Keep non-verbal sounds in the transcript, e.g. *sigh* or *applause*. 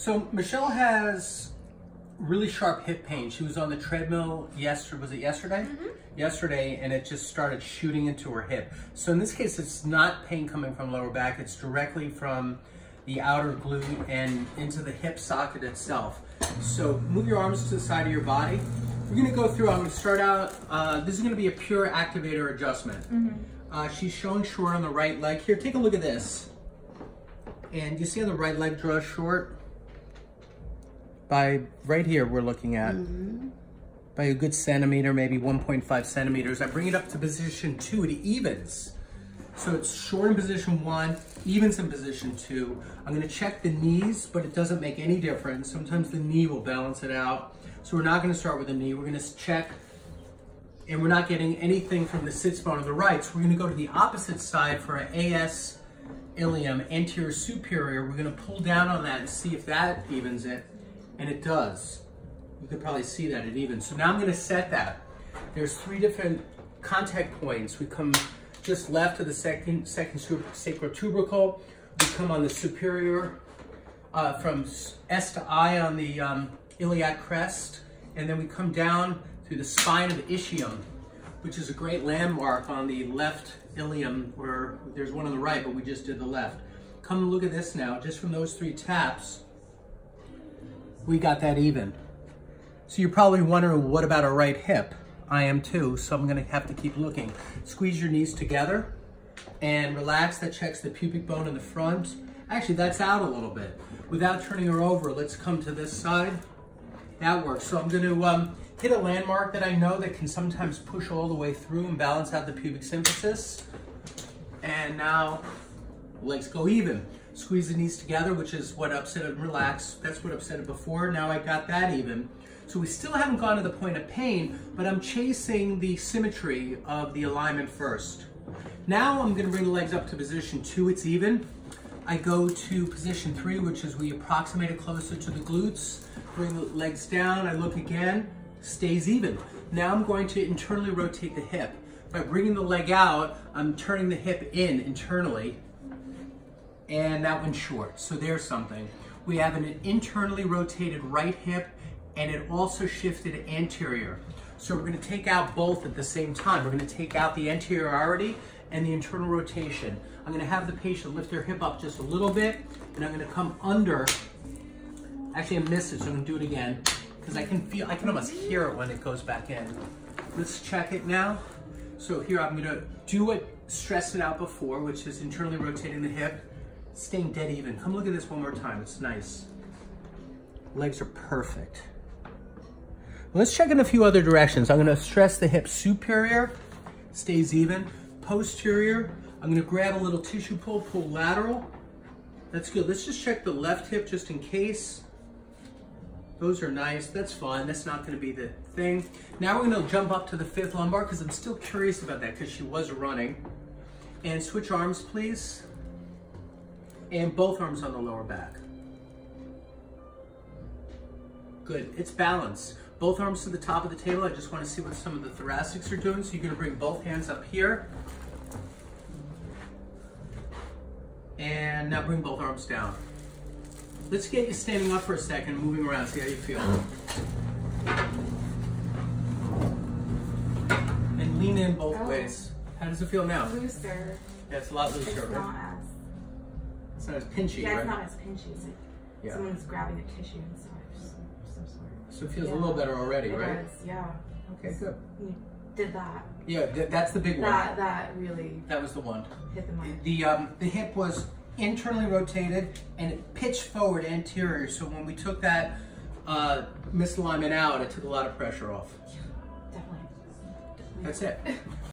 So Michelle has really sharp hip pain. She was on the treadmill yesterday, was it yesterday? Mm -hmm. Yesterday, and it just started shooting into her hip. So in this case, it's not pain coming from lower back, it's directly from the outer glute and into the hip socket itself. So move your arms to the side of your body. We're gonna go through, I'm gonna start out, uh, this is gonna be a pure activator adjustment. Mm -hmm. uh, she's showing short on the right leg. Here, take a look at this. And you see how the right leg draws short? By right here we're looking at mm -hmm. by a good centimeter, maybe 1.5 centimeters. I bring it up to position two, it evens. So it's short in position one, evens in position two. I'm gonna check the knees, but it doesn't make any difference. Sometimes the knee will balance it out. So we're not gonna start with the knee. We're gonna check, and we're not getting anything from the sits bone of the right. So we're gonna go to the opposite side for an AS ilium, anterior superior. We're gonna pull down on that and see if that evens it and it does. You can probably see that it even. So now I'm gonna set that. There's three different contact points. We come just left of the second, second sacral tubercle. We come on the superior, uh, from S to I on the um, iliac crest, and then we come down through the spine of the ischium, which is a great landmark on the left ilium, where there's one on the right, but we just did the left. Come look at this now, just from those three taps, we got that even. So you're probably wondering, what about a right hip? I am too, so I'm gonna have to keep looking. Squeeze your knees together and relax. That checks the pubic bone in the front. Actually, that's out a little bit. Without turning her over, let's come to this side. That works. So I'm gonna um, hit a landmark that I know that can sometimes push all the way through and balance out the pubic symphysis. And now, legs go even squeeze the knees together, which is what upset it, and relax. That's what upset it before. Now I got that even. So we still haven't gone to the point of pain, but I'm chasing the symmetry of the alignment first. Now I'm gonna bring the legs up to position two, it's even. I go to position three, which is we approximate it closer to the glutes. Bring the legs down, I look again, stays even. Now I'm going to internally rotate the hip. By bringing the leg out, I'm turning the hip in internally and that one's short. So there's something. We have an internally rotated right hip and it also shifted anterior. So we're gonna take out both at the same time. We're gonna take out the anteriority and the internal rotation. I'm gonna have the patient lift their hip up just a little bit and I'm gonna come under. Actually, I missed it, so I'm gonna do it again because I can feel, I can almost hear it when it goes back in. Let's check it now. So here I'm gonna do what stressed it out before, which is internally rotating the hip staying dead even. Come look at this one more time. It's nice. Legs are perfect. Let's check in a few other directions. I'm gonna stress the hip superior, stays even. Posterior, I'm gonna grab a little tissue pull, pull lateral. That's good. Let's just check the left hip just in case. Those are nice, that's fine. That's not gonna be the thing. Now we're gonna jump up to the fifth lumbar because I'm still curious about that because she was running. And switch arms, please and both arms on the lower back. Good, it's balanced. Both arms to the top of the table. I just want to see what some of the thoracics are doing. So you're gonna bring both hands up here. And now bring both arms down. Let's get you standing up for a second, moving around, see how you feel. And lean in both oh. ways. How does it feel now? Looser. Yeah, it's a lot looser. It's not as it's not as pinchy, yeah, right? it's not as pinchy. It's like yeah. someone's grabbing a tissue and some, some sort. So it feels yeah. a little better already, it right? Does, yeah. Okay, good. You did that. Yeah, th that's the big one. That that really. That was the one. Hit the mark. The um the hip was internally rotated and it pitched forward anterior. So when we took that uh, misalignment out, it took a lot of pressure off. Yeah, definitely. definitely. That's it. *laughs*